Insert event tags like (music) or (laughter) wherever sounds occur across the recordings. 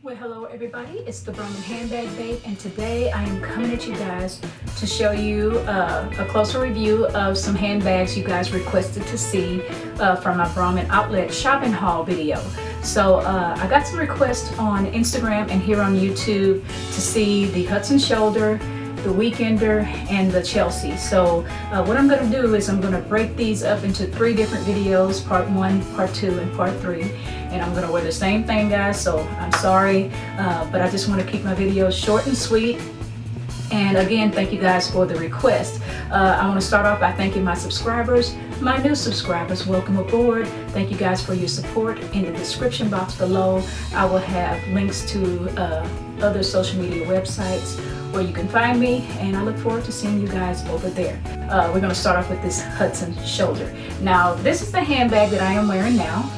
Well, hello everybody. It's the Brahmin Handbag Babe, and today I am coming at you guys to show you uh, a closer review of some handbags you guys requested to see uh, from my Brahmin Outlet shopping haul video. So uh, I got some requests on Instagram and here on YouTube to see the Hudson Shoulder, the Weekender, and the Chelsea. So uh, what I'm going to do is I'm going to break these up into three different videos, part one, part two, and part three. And I'm going to wear the same thing, guys, so I'm sorry, uh, but I just want to keep my videos short and sweet. And again, thank you guys for the request. Uh, I want to start off by thanking my subscribers, my new subscribers, welcome aboard. Thank you guys for your support. In the description box below, I will have links to uh, other social media websites where you can find me and I look forward to seeing you guys over there. Uh, we're going to start off with this Hudson shoulder. Now this is the handbag that I am wearing now.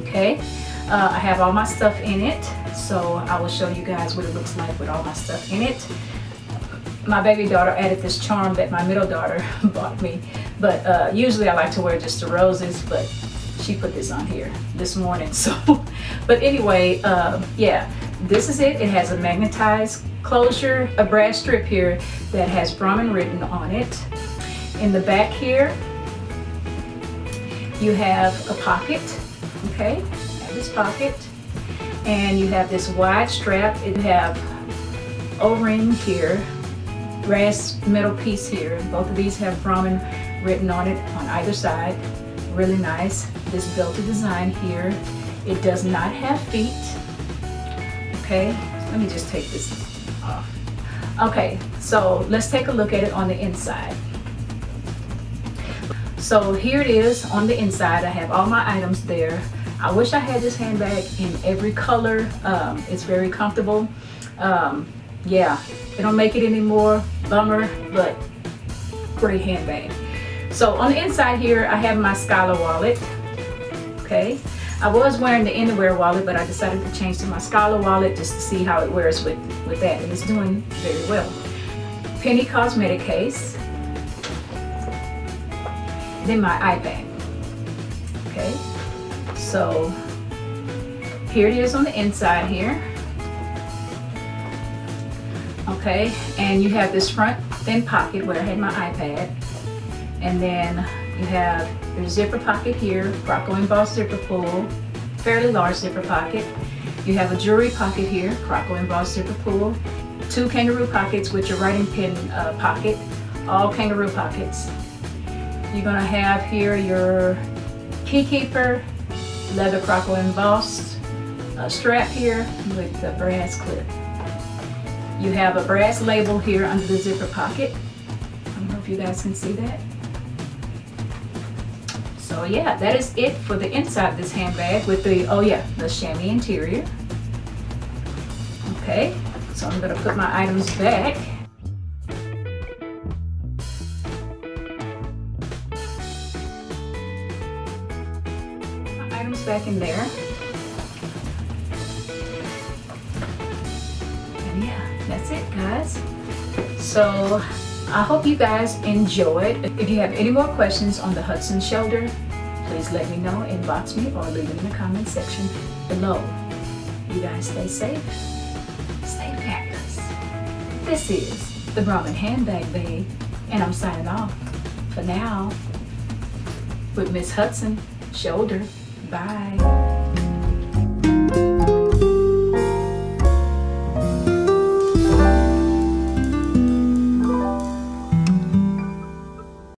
Okay, uh, I have all my stuff in it so I will show you guys what it looks like with all my stuff in it. My baby daughter added this charm that my middle daughter (laughs) bought me but uh, usually I like to wear just the roses but she put this on here this morning (laughs) so but anyway uh, yeah this is it. It has a magnetized closure, a brass strip here that has Brahmin written on it. In the back here, you have a pocket, okay? This pocket. And you have this wide strap. You have O-ring here, brass metal piece here. Both of these have Brahmin written on it on either side. Really nice. This belted design here. It does not have feet okay? Let me just take this off. Okay, so let's take a look at it on the inside. So here it is on the inside. I have all my items there. I wish I had this handbag in every color. Um, it's very comfortable. Um, yeah, they don't make it anymore. Bummer, but great handbag. So on the inside here, I have my Skyler wallet. Okay, I was wearing the Anywhere wallet, but I decided to change to my Skyler wallet just to see how it wears with, with that. And it's doing very well. Penny cosmetic case. Then my iPad. Okay. So here it is on the inside here. Okay. And you have this front thin pocket where I had my iPad. And then you have your zipper pocket here, Croco embossed zipper pull, fairly large zipper pocket. You have a jewelry pocket here, Croco embossed zipper pull, two kangaroo pockets with your writing pin uh, pocket, all kangaroo pockets. You're gonna have here your key keeper, leather Croco embossed uh, strap here with the brass clip. You have a brass label here under the zipper pocket. I don't know if you guys can see that. So yeah, that is it for the inside of this handbag with the, oh yeah, the chamois interior. Okay, so I'm gonna put my items back. My items back in there. And yeah, that's it guys. So I hope you guys enjoyed. If you have any more questions on the Hudson shoulder, please let me know, inbox me, or leave it in the comment section below. You guys stay safe, stay fabulous. This is the Brahmin Handbag Babe, and I'm signing off for now with Miss Hudson Shoulder. Bye.